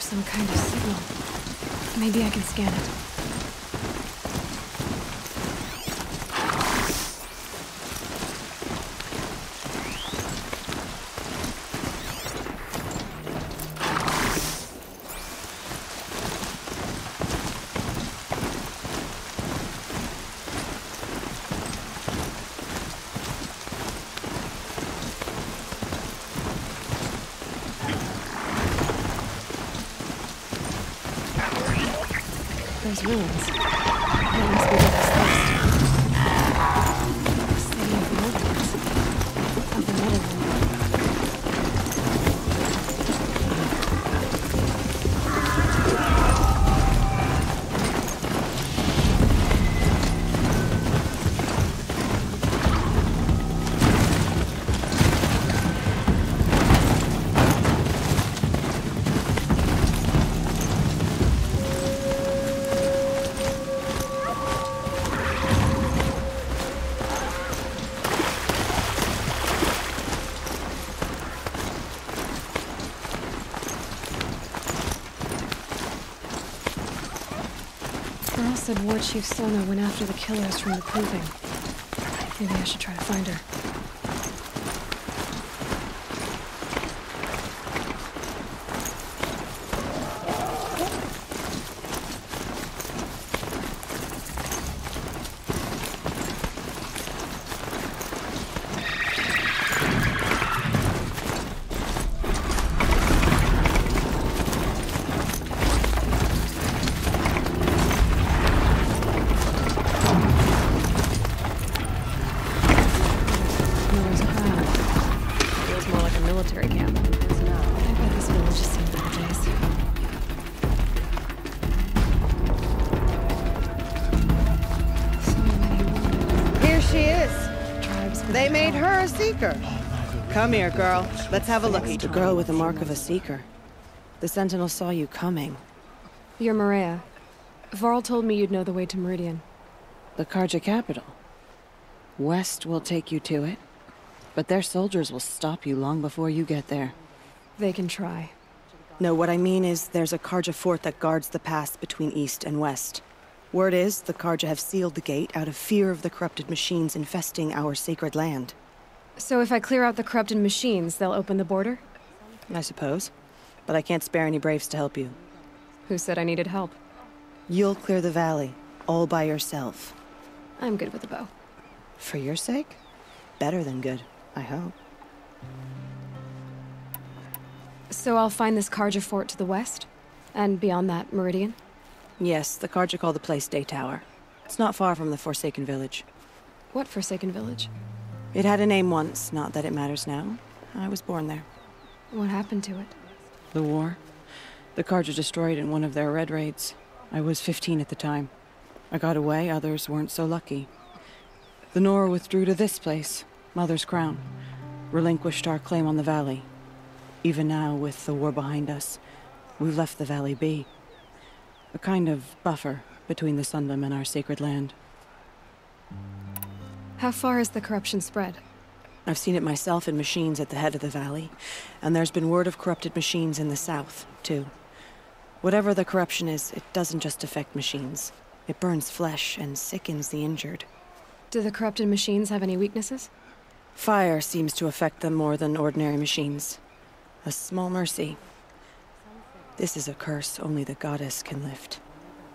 some kind of signal. Maybe I can scan it. Those ruins. Chief Sona went after the killers from the proving. Maybe I should try to find her. Come here, girl. Let's have a look. The girl with the mark of a seeker. The Sentinel saw you coming. You're Maria. Varl told me you'd know the way to Meridian. The Carja capital. West will take you to it, but their soldiers will stop you long before you get there. They can try. No, what I mean is there's a Carja fort that guards the pass between east and west. Word is the Carja have sealed the gate out of fear of the corrupted machines infesting our sacred land. So if I clear out the corrupted machines, they'll open the border? I suppose. But I can't spare any braves to help you. Who said I needed help? You'll clear the valley, all by yourself. I'm good with a bow. For your sake? Better than good, I hope. So I'll find this Carja fort to the west? And beyond that, Meridian? Yes, the Carja call the place Day Tower. It's not far from the Forsaken Village. What Forsaken Village? It had a name once, not that it matters now. I was born there. What happened to it? The war. The Carja destroyed in one of their red raids. I was 15 at the time. I got away, others weren't so lucky. The Nora withdrew to this place, Mother's Crown, relinquished our claim on the valley. Even now, with the war behind us, we've left the valley be. A kind of buffer between the Sundom and our sacred land. How far has the corruption spread? I've seen it myself in machines at the head of the valley, and there's been word of corrupted machines in the south, too. Whatever the corruption is, it doesn't just affect machines. It burns flesh and sickens the injured. Do the corrupted machines have any weaknesses? Fire seems to affect them more than ordinary machines. A small mercy. This is a curse only the goddess can lift.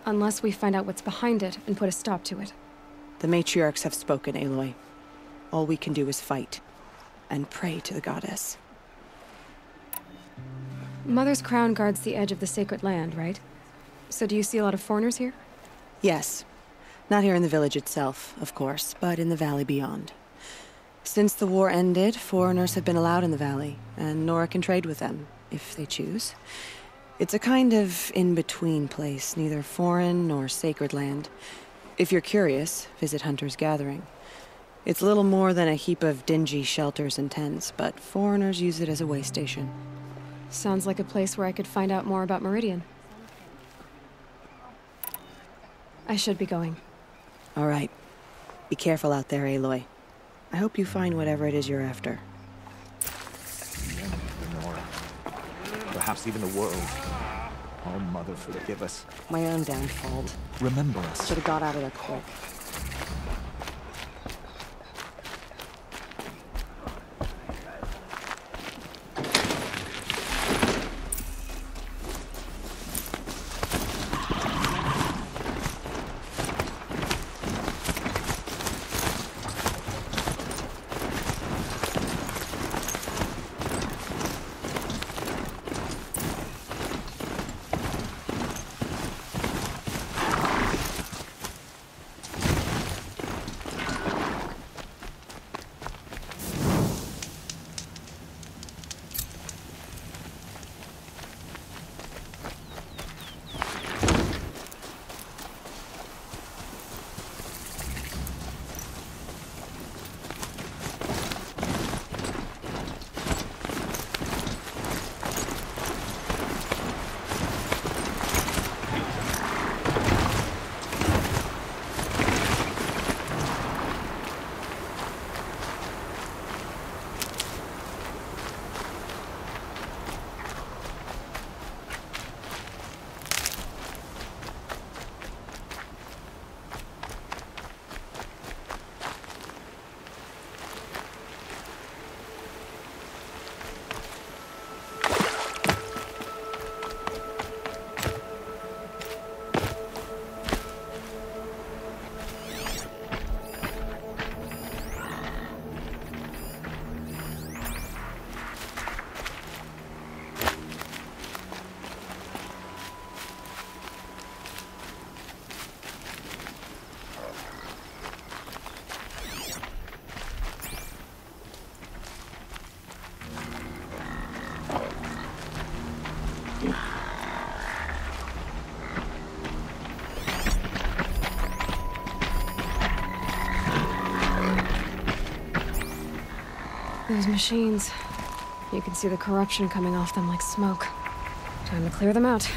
Unless we find out what's behind it and put a stop to it. The matriarchs have spoken, Aloy. All we can do is fight and pray to the goddess. Mother's crown guards the edge of the sacred land, right? So do you see a lot of foreigners here? Yes. Not here in the village itself, of course, but in the valley beyond. Since the war ended, foreigners have been allowed in the valley, and Nora can trade with them, if they choose. It's a kind of in between place, neither foreign nor sacred land. If you're curious, visit Hunter's Gathering. It's little more than a heap of dingy shelters and tents, but foreigners use it as a way station. Sounds like a place where I could find out more about Meridian. I should be going. All right. Be careful out there, Aloy. I hope you find whatever it is you're after. Perhaps even the world. Oh, Mother, forgive us. My own damn fault. Remember us. Should have got out of there quick. Those machines. You can see the corruption coming off them like smoke. Time to clear them out.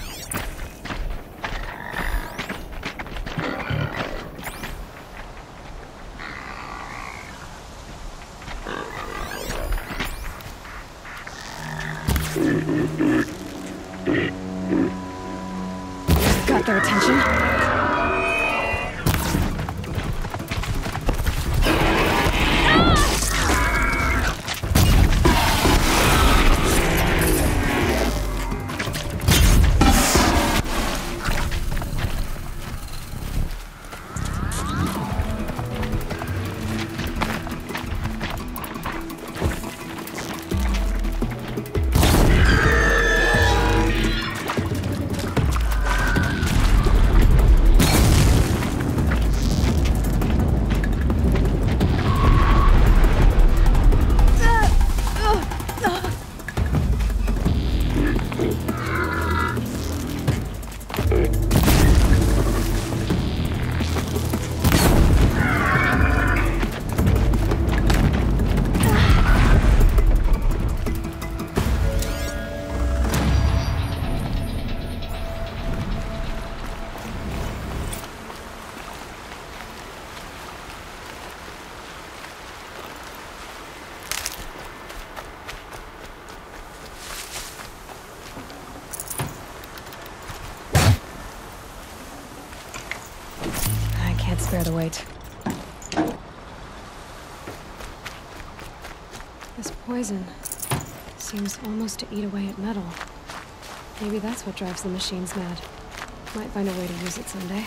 Poison seems almost to eat away at metal. Maybe that's what drives the machines mad. Might find a way to use it someday.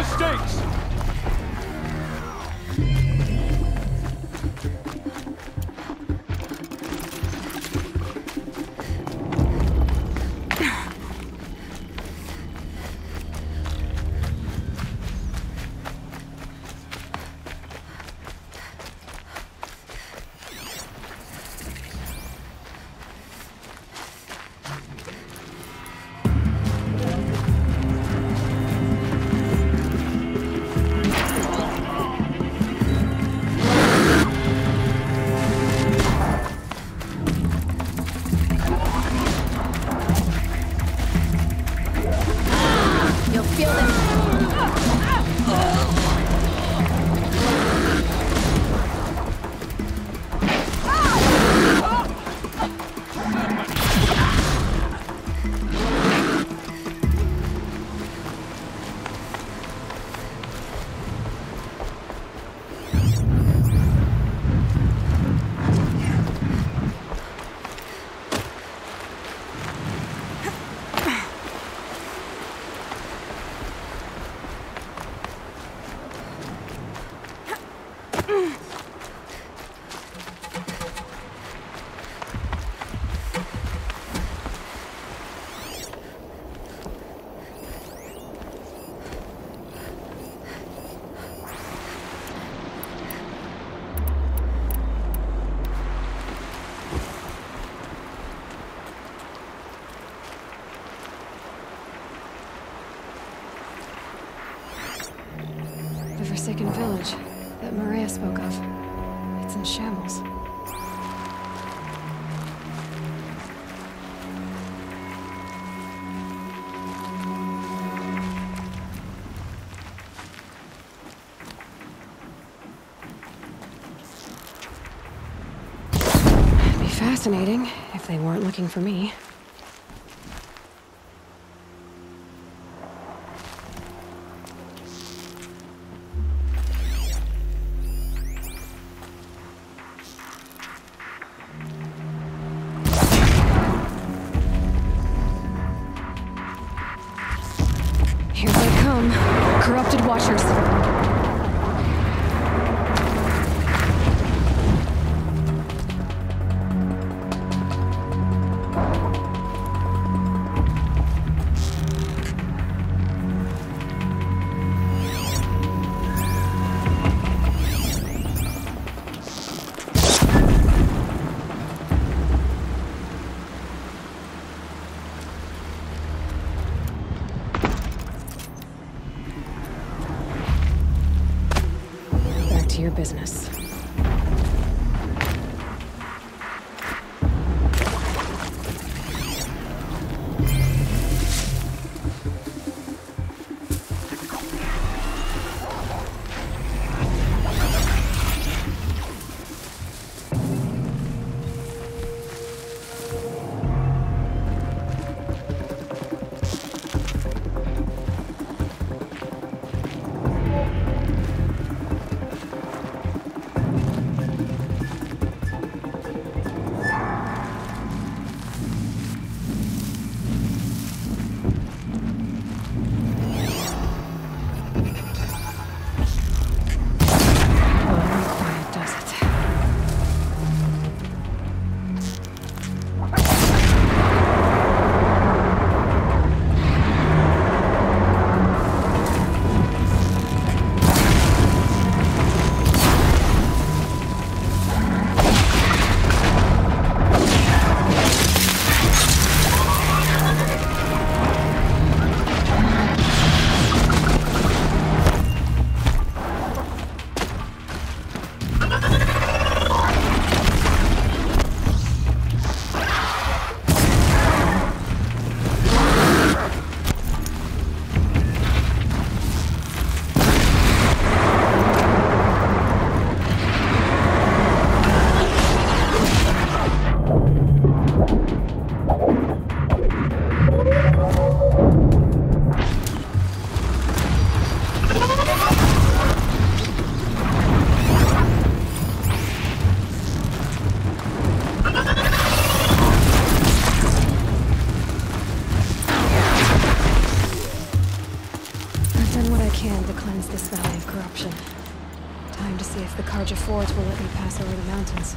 Watch! Village that Maria spoke of. It's in shambles. It'd be fascinating if they weren't looking for me. business. the Carja Fords will let me pass over the mountains.